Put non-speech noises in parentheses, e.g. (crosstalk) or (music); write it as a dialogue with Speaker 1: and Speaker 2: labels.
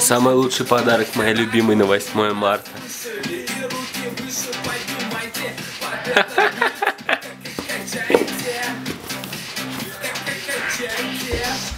Speaker 1: Самый лучший подарок моей любимой на 8 марта.
Speaker 2: Yeah. (laughs)